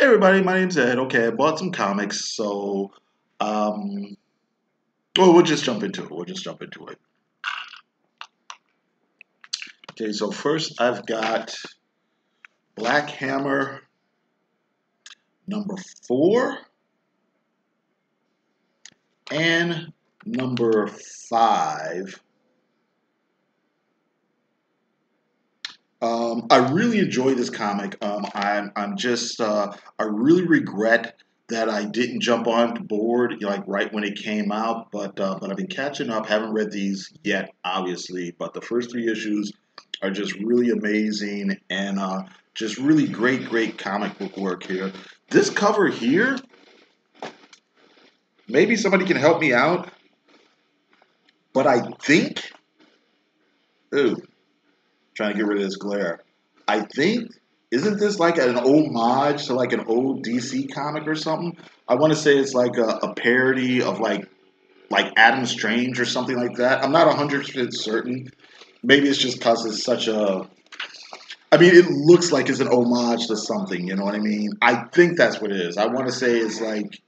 Everybody, my name's Ed. Okay, I bought some comics, so um, well, we'll just jump into it. We'll just jump into it. Okay, so first I've got Black Hammer number four and number five. Um, I really enjoy this comic. Um, I'm, I'm just, uh, I really regret that I didn't jump on board like right when it came out, but uh, but I've been catching up. Haven't read these yet, obviously, but the first three issues are just really amazing and uh, just really great, great comic book work here. This cover here, maybe somebody can help me out, but I think, ooh, trying to get rid of this glare. I think isn't this like an homage to like an old DC comic or something? I want to say it's like a, a parody of like like Adam Strange or something like that. I'm not 100% certain. Maybe it's just because it's such a. I mean, it looks like it's an homage to something, you know what I mean? I think that's what it is. I want to say it's like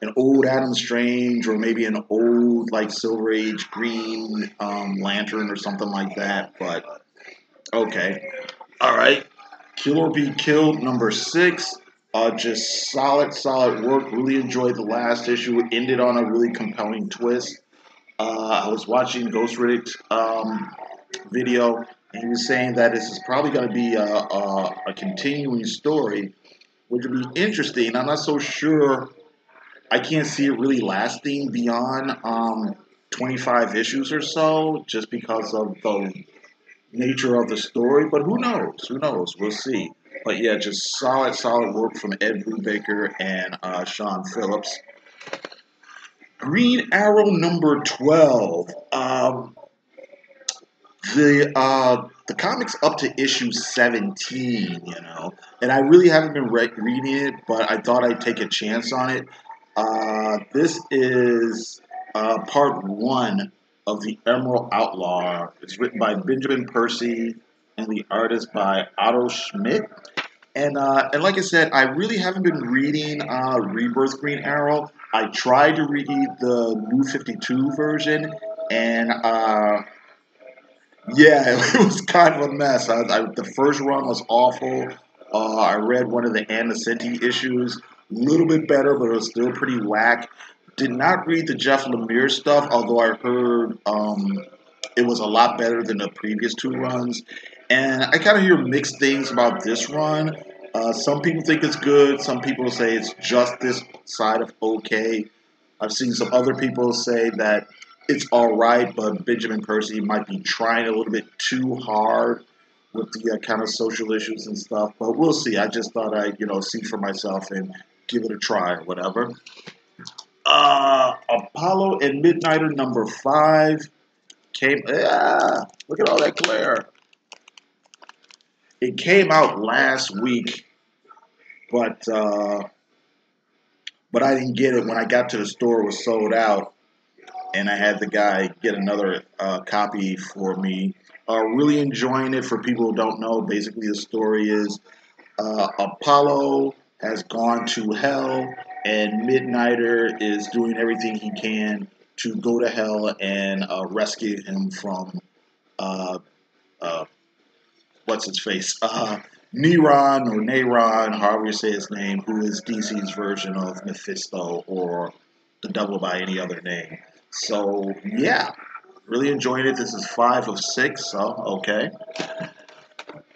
an old Adam Strange or maybe an old, like, Silver Age Green um, Lantern or something like that, but Okay. All right. Kill or Be Killed, number six. Uh, just solid, solid work. Really enjoyed the last issue. It ended on a really compelling twist. Uh, I was watching Ghost Riddick's um, video, and he was saying that this is probably going to be a, a, a, continuing story, which would be interesting. I'm not so sure. I can't see it really lasting beyond um, 25 issues or so, just because of the nature of the story, but who knows? Who knows? We'll see. But yeah, just solid, solid work from Ed Brubaker and uh, Sean Phillips. Green Arrow number 12. Um, the uh, the comic's up to issue 17, you know, and I really haven't been re- reading it, but I thought I'd take a chance on it. Uh, this is uh, part one of the Emerald Outlaw. It's written by Benjamin Percy and the artist by Otto Schmidt. And uh, and like I said, I really haven't been reading uh, Rebirth Green Arrow. I tried to read the New 52 version, and uh, yeah, it was kind of a mess. I, I, the first run was awful. Uh, I read one of the Ann Nocenti issues, a little bit better, but it was still pretty whack. Did not read the Jeff Lemire stuff, although I heard um, it was a lot better than the previous two runs. And I kind of hear mixed things about this run. Uh, some people think it's good. Some people say it's just this side of okay. I've seen some other people say that it's all right, but Benjamin Percy might be trying a little bit too hard with the uh, kind of social issues and stuff. But we'll see. I just thought I'd you know see for myself and give it a try or whatever. Uh, Apollo and Midnighter number five came. Yeah, look at all that glare. It came out last week, but uh, but I didn't get it when I got to the store. It was sold out, and I had the guy get another uh, copy for me. Uh, really enjoying it. For people who don't know, basically the story is uh, Apollo has gone to hell and Midnighter is doing everything he can to go to hell and uh, rescue him from uh, uh, what's his face, uh, Neron or Nayron, however you say his name, who is DC's version of Mephisto or the Devil by any other name. So yeah, really enjoying it. This is five of six, so okay.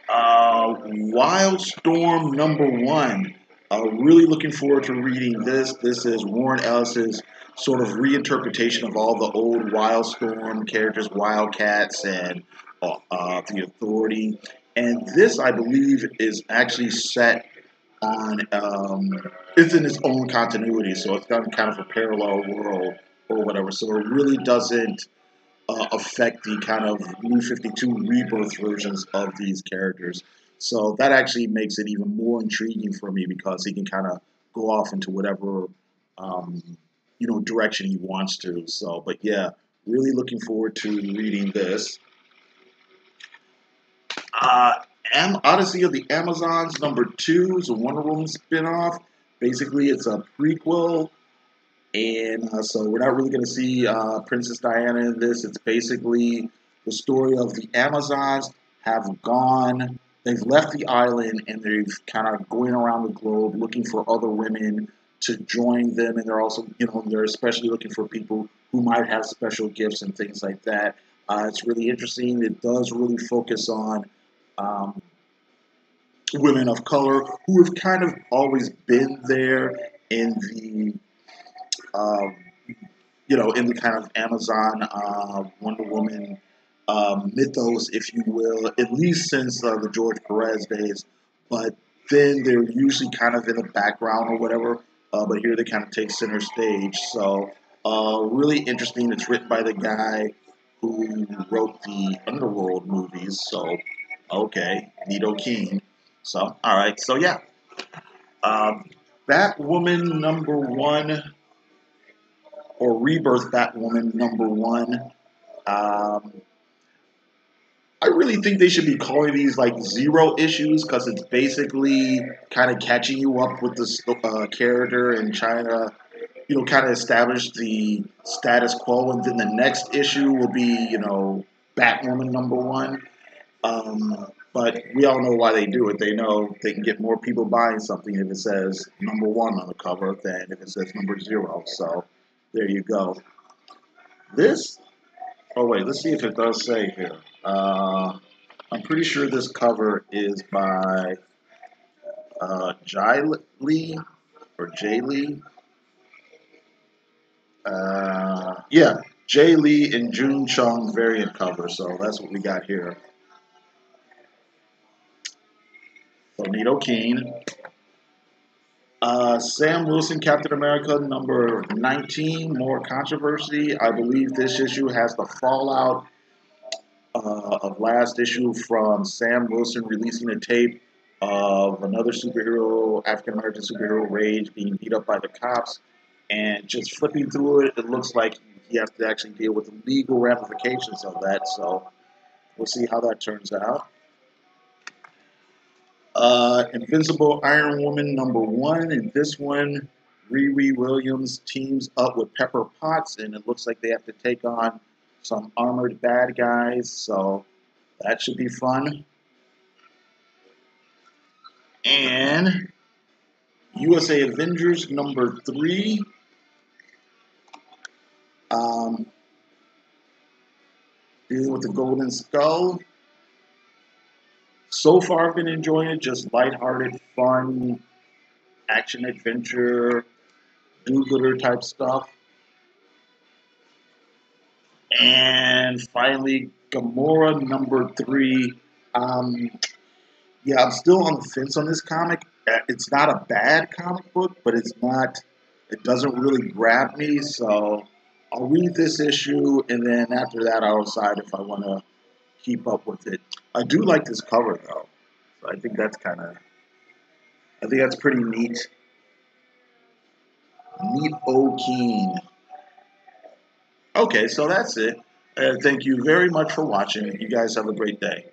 Uh, Wildstorm number one. Uh, really looking forward to reading this. This is Warren Ellis's sort of reinterpretation of all the old Wildstorm characters, Wildcats, and uh, uh, the Authority. And this, I believe, is actually set on, um, it's in its own continuity, so it's kind of a parallel world or whatever. So it really doesn't uh, affect the kind of New 52 rebirth versions of these characters. So that actually makes it even more intriguing for me because he can kind of go off into whatever um, you know direction he wants to. So, but yeah, really looking forward to reading this. Uh, Am- Odyssey of the Amazons number two is a Wonder Woman spinoff. Basically, it's a prequel, and uh, so we're not really going to see uh, Princess Diana in this. It's basically the story of the Amazons have gone, they've left the island, and they've kind of going around the globe looking for other women to join them, and they're also, you know, they're especially looking for people who might have special gifts and things like that. Uh, it's really interesting. It does really focus on um, women of color who have kind of always been there in the, um, you know, in the kind of Amazon uh, Wonder Woman um, mythos, if you will, at least since uh, the George Perez days. But then they're usually kind of in the background or whatever. Uh, but here they kind of take center stage. So uh, really interesting. It's written by the guy who wrote the Underworld movies. So okay, Nito King. So all right. So yeah, um, Batwoman number one or Rebirth Batwoman number one. Um, I really think they should be calling these like zero issues because it's basically kind of catching you up with the uh, character and trying to, you know, kind of establish the status quo. And then the next issue will be, you know, Batwoman number one. Um, but we all know why they do it. They know they can get more people buying something if it says number one on the cover than if it says number zero. So there you go. This, oh wait, let's see if it does say here. Uh, I'm pretty sure this cover is by uh, Jai Lee or Jay Lee. Uh, yeah, Jae Lee and June Chung variant cover. So that's what we got here. Bonito Keen. Uh, Sam Wilson, Captain America, number 19, more controversy. I believe this issue has the fallout uh, of last issue from Sam Wilson releasing a tape of another superhero, African American superhero Rage, being beat up by the cops. And just flipping through it, it looks like he has to actually deal with the legal ramifications of that. So we'll see how that turns out. Uh, Invincible Iron Woman number one. and this one, Riri Williams teams up with Pepper Potts, and it looks like they have to take on some armored bad guys, so that should be fun. And USA Avengers number three. Um, dealing with the Golden Skull. So far, I've been enjoying it. Just lighthearted, fun, action adventure, do-gooder type stuff. And finally, Gamora number three. Um, yeah, I'm still on the fence on this comic. Uh, it's not a bad comic book, but it's not. It doesn't really grab me. So I'll read this issue, and then after that, I'll decide if I want to keep up with it. I do like this cover though, so I think that's kind of. I think that's pretty neat. Neat O'Keen. Okay, so that's it. Uh, thank you very much for watching. You guys have a great day.